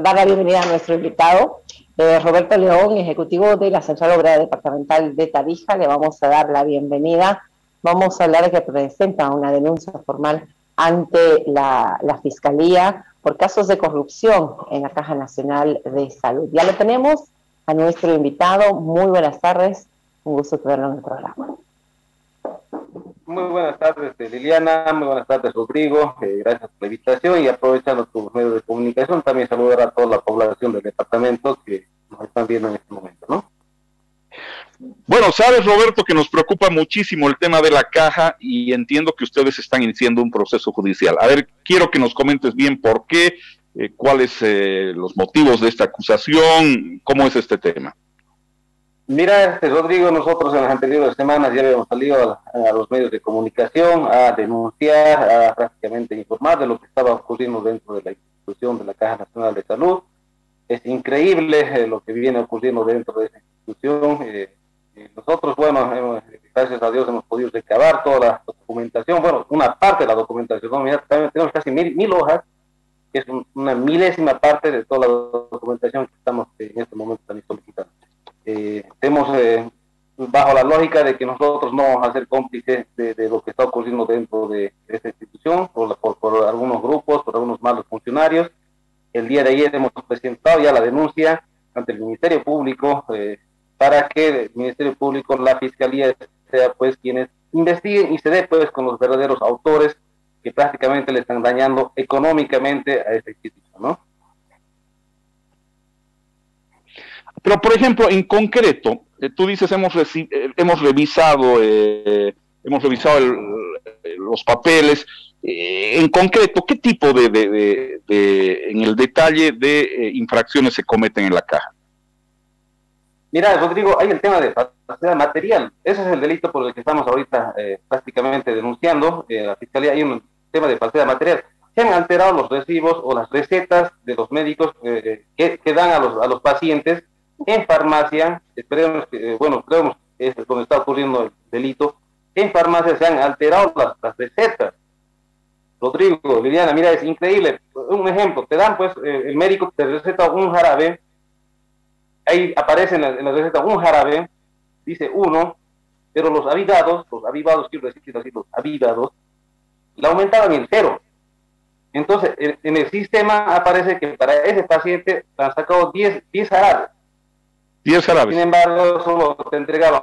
dar la bienvenida a nuestro invitado, eh, Roberto León, ejecutivo de la Central Obrera Departamental de Tarija. Le vamos a dar la bienvenida. Vamos a hablar de que presenta una denuncia formal ante la, la Fiscalía por casos de corrupción en la Caja Nacional de Salud. Ya lo tenemos a nuestro invitado. Muy buenas tardes. Un gusto tenerlo en el programa. Muy buenas tardes, eh, Liliana. Muy buenas tardes, Rodrigo. Eh, gracias por la invitación y aprovechando tus medios de comunicación, también saludar a toda la población del departamento que nos están viendo en este momento, ¿no? Bueno, sabes, Roberto, que nos preocupa muchísimo el tema de la caja y entiendo que ustedes están iniciando un proceso judicial. A ver, quiero que nos comentes bien por qué, eh, cuáles los motivos de esta acusación, cómo es este tema. Mira, este Rodrigo, nosotros en las anteriores semanas ya habíamos salido a, los medios de comunicación a denunciar, a prácticamente informar de lo que estaba ocurriendo dentro de la institución de la Caja Nacional de Salud. Es increíble eh, lo que viene ocurriendo dentro de esa institución. Eh, nosotros, bueno, gracias a Dios hemos podido recabar toda la documentación, bueno, una parte de la documentación, mira, tenemos casi mil, mil hojas, que es una milésima parte de toda la documentación que estamos en este momento también solicitando eh, tenemos eh, bajo la lógica de que nosotros no vamos a ser cómplices de, lo que está ocurriendo dentro de, esta institución por, por, algunos grupos, por algunos malos funcionarios. El día de ayer hemos presentado ya la denuncia ante el Ministerio Público eh, para que el Ministerio Público, la Fiscalía, sea pues quienes investiguen y se dé pues con los verdaderos autores que prácticamente le están dañando económicamente a esta institución, ¿no? Pero, por ejemplo, en concreto, tú dices, hemos, eh, hemos revisado, eh, hemos revisado los papeles. en concreto, ¿qué tipo de, de, en el detalle de infracciones se cometen en la caja? Mira, Rodrigo, hay el tema de falsedad material. Ese es el delito por el que estamos ahorita prácticamente denunciando. la Fiscalía hay un tema de falsedad material. Se han alterado los recibos o las recetas de los médicos que, que, dan a los, a los pacientes en farmacia, esperemos que, eh, bueno, creemos que es donde está ocurriendo el delito, en farmacia se han alterado las, recetas. Rodrigo, Liliana, mira, es increíble. Un ejemplo, te dan pues, eh, el médico te receta un jarabe, ahí aparece en la, receta un jarabe, dice uno, pero los avivados, los avivados, quiero decir así, los avivados, la aumentaban en cero. Entonces, en, el sistema aparece que para ese paciente han sacado 10, 10 jarabes. Sin embargo, solo te entregaban.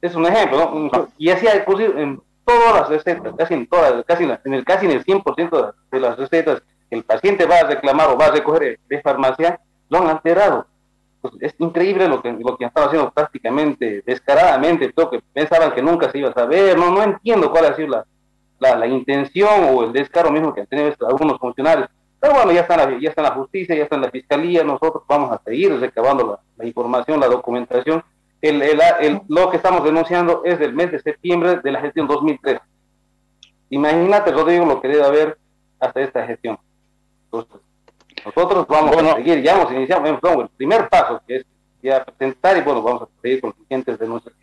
Es un ejemplo, ¿no? Y así hay en todas las recetas, casi en todas, casi en el casi en el 100% de las recetas que el paciente va a reclamar o va a recoger de farmacia, lo han alterado. Pues es increíble lo que, lo que han estado haciendo prácticamente, descaradamente, creo que pensaban que nunca se iba a saber, no, no entiendo cuál ha sido la, la, la intención o el descaro mismo que han tenido algunos funcionarios pero bueno, ya está, la, ya está la justicia, ya está en la fiscalía, nosotros vamos a seguir recabando la, información, la documentación. El, el, lo que estamos denunciando es del mes de septiembre de la gestión 2003. Imagínate, Rodrigo, lo que debe haber hasta esta gestión. Entonces, nosotros vamos a seguir, ya hemos iniciado, el primer paso, que es ya presentar y bueno, vamos a seguir con los siguientes denuncias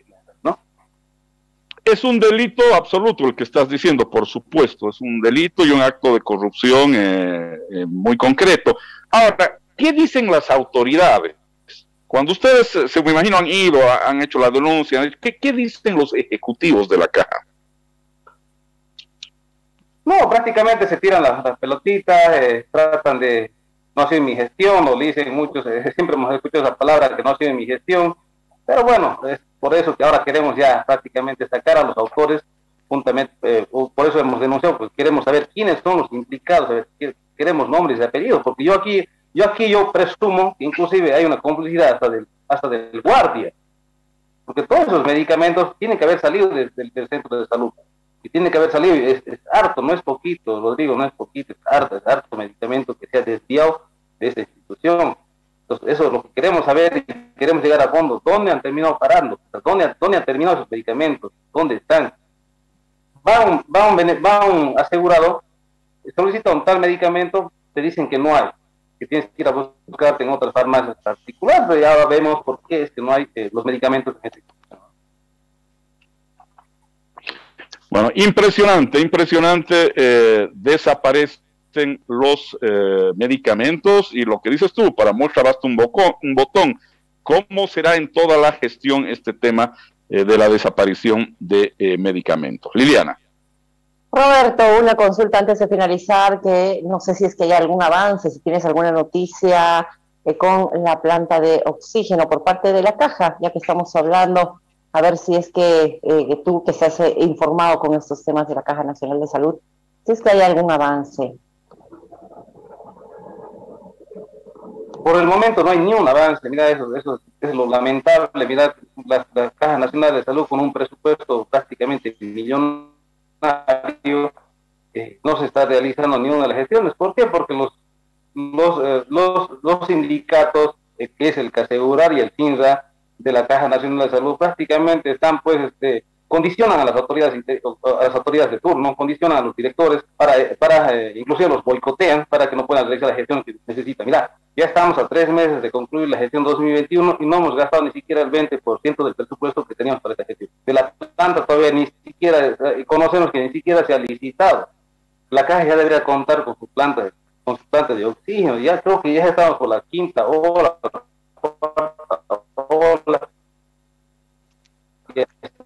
es un delito absoluto el que estás diciendo, por supuesto, es un delito y un acto de corrupción eh, eh, muy concreto. Ahora, ¿qué dicen las autoridades? Cuando ustedes, se me imagino, han ido, han hecho la denuncia, ¿qué, dicen los ejecutivos de la caja? No, prácticamente se tiran las, pelotitas, eh, tratan de, no ha mi gestión, lo dicen muchos, siempre hemos escuchado esa palabra que no ha sido mi gestión, pero bueno, por eso que ahora queremos ya prácticamente sacar a los autores, juntamente, eh, por eso hemos denunciado, pues queremos saber quiénes son los implicados, queremos nombres y apellidos, porque yo aquí, yo aquí yo presumo que inclusive hay una complicidad hasta del, hasta del guardia, porque todos esos medicamentos tienen que haber salido del, centro de salud, y tienen que haber salido, es, harto, no es poquito, lo digo, no es poquito, es harto, es harto medicamento que se ha desviado de esa institución. Entonces, eso es lo que queremos saber y queremos llegar a fondo. ¿Dónde han terminado parando? ¿Dónde, dónde han terminado esos medicamentos? ¿Dónde están? Va un, va un, va un asegurado, solicita un tal medicamento, te dicen que no hay, que tienes que ir a buscarte en otras farmacias particulares, pero ya vemos por qué es que no hay eh, los medicamentos en este Bueno, impresionante, impresionante. Eh, desaparece aparecen los eh, medicamentos y lo que dices tú, para muestra basta un, un botón. ¿Cómo será en toda la gestión este tema eh, de la desaparición de eh, medicamentos? Liliana. Roberto, una consulta antes de finalizar, que no sé si es que hay algún avance, si tienes alguna noticia con la planta de oxígeno por parte de la caja, ya que estamos hablando, a ver si es que tú que estás informado con estos temas de la Caja Nacional de Salud, si es que hay algún avance. Por el momento no hay ni un avance, mira, eso, eso es lo lamentable, mira, la, Caja Nacional de Salud con un presupuesto prácticamente millonario, eh, no se está realizando ni una de las gestiones. ¿Por qué? Porque los, los, eh, los, sindicatos, eh, que es el Casegurar y el FINRA de la Caja Nacional de Salud, prácticamente están pues este, condicionan a las autoridades a las autoridades de turno, condicionan a los directores, para, para eh, inclusive los boicotean para que no puedan realizar la gestión que necesitan. Mira, ya estamos a tres meses de concluir la gestión 2021 y no hemos gastado ni siquiera el 20% del presupuesto que teníamos para esta gestión. De la planta todavía ni siquiera, eh, conocemos que ni siquiera se ha licitado. La caja ya debería contar con su planta, con su planta de oxígeno. Ya creo que ya estamos por la quinta ola, ola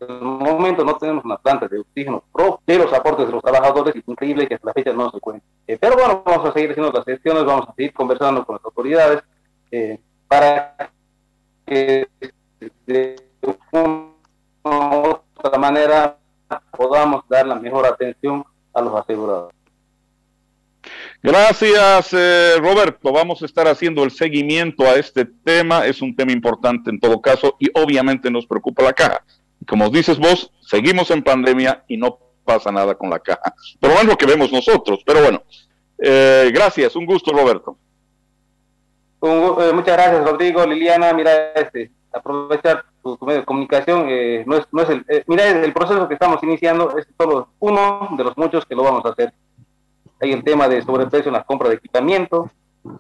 en el momento no tenemos una planta de oxígeno propio de los aportes de los trabajadores y increíble que hasta la fecha no se cuente. Eh, pero bueno, seguir haciendo las gestiones, vamos a seguir conversando con las autoridades eh, para que de una u otra manera podamos dar la mejor atención a los asegurados. Gracias, eh, Roberto. Vamos a estar haciendo el seguimiento a este tema. Es un tema importante en todo caso y obviamente nos preocupa la caja como dices vos, seguimos en pandemia y no pasa nada con la caja. No es lo que vemos nosotros. Pero bueno, eh, gracias, un gusto, Roberto. Eh, muchas gracias, Rodrigo, Liliana. Mira, este, aprovechar tu, medio de comunicación. Eh, no es, no es el, mira, el proceso que estamos iniciando es solo uno de los muchos que lo vamos a hacer. Hay un tema de sobreprecio en la compra de equipamiento,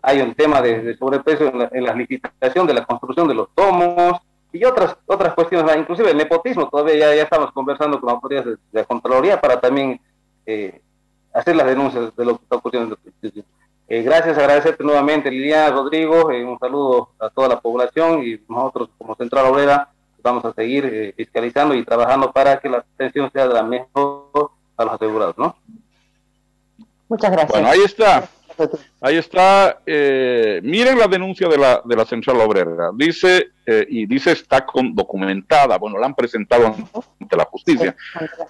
hay un tema de, sobreprecio en la, en la licitación de la construcción de los tomos, y otras otras cuestiones, inclusive el nepotismo, todavía ya, estamos conversando con autoridades de, la Contraloría para también eh, hacer las denuncias de lo que está ocurriendo. Eh, gracias, agradecerte nuevamente Liliana, Rodrigo, eh, un saludo a toda la población y nosotros como Central Obrera vamos a seguir fiscalizando y trabajando para que la atención sea de la mejor a los asegurados, ¿no? Muchas gracias. Bueno, ahí está. Ahí está, eh, miren la denuncia de la, de la Central Obrera. Dice, eh, y dice está con, documentada, bueno, la han presentado ante la justicia.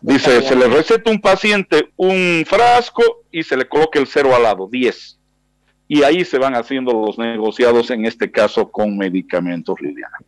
Dice, se le receta un paciente un frasco y se le coloca el cero al lado, 10. Y ahí se van haciendo los negociados, en este caso con medicamentos, Liliana.